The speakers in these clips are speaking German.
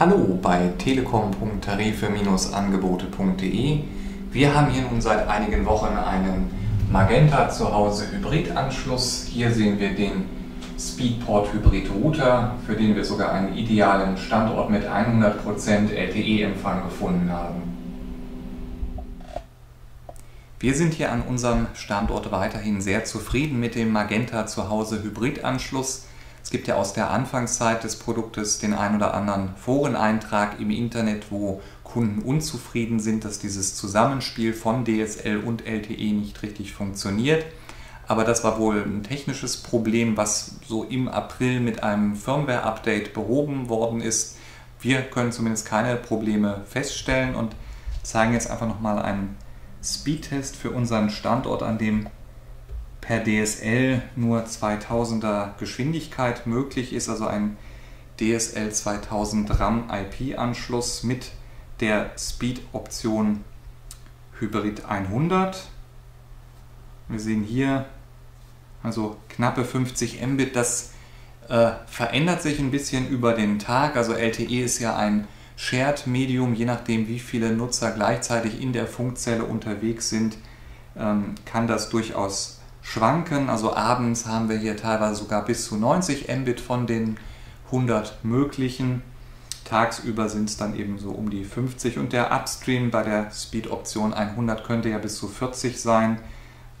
Hallo bei telekom.tarife-angebote.de. Wir haben hier nun seit einigen Wochen einen Magenta zu Hause Hybridanschluss. Hier sehen wir den Speedport Hybrid Router, für den wir sogar einen idealen Standort mit 100% LTE-Empfang gefunden haben. Wir sind hier an unserem Standort weiterhin sehr zufrieden mit dem Magenta zu Hause Hybridanschluss. Es gibt ja aus der Anfangszeit des Produktes den ein oder anderen Foreneintrag im Internet, wo Kunden unzufrieden sind, dass dieses Zusammenspiel von DSL und LTE nicht richtig funktioniert. Aber das war wohl ein technisches Problem, was so im April mit einem Firmware-Update behoben worden ist. Wir können zumindest keine Probleme feststellen und zeigen jetzt einfach nochmal einen Speedtest für unseren Standort, an dem per DSL nur 2000er Geschwindigkeit möglich ist, also ein DSL 2000 RAM IP-Anschluss mit der Speed-Option Hybrid 100. Wir sehen hier also knappe 50 Mbit. Das äh, verändert sich ein bisschen über den Tag. Also LTE ist ja ein Shared Medium, je nachdem wie viele Nutzer gleichzeitig in der Funkzelle unterwegs sind, ähm, kann das durchaus schwanken. Also abends haben wir hier teilweise sogar bis zu 90 Mbit von den 100 möglichen. Tagsüber sind es dann eben so um die 50 und der Upstream bei der Speed-Option 100 könnte ja bis zu 40 sein.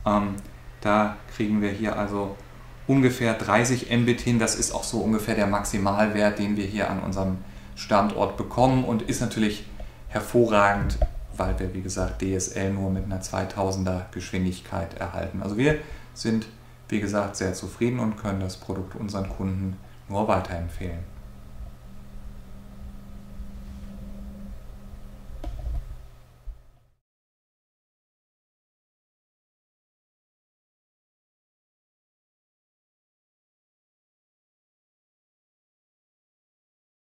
Ähm, da kriegen wir hier also ungefähr 30 Mbit hin. Das ist auch so ungefähr der Maximalwert, den wir hier an unserem Standort bekommen und ist natürlich hervorragend, weil wir, wie gesagt, DSL nur mit einer 2000er Geschwindigkeit erhalten. Also wir sind, wie gesagt, sehr zufrieden und können das Produkt unseren Kunden nur weiterempfehlen.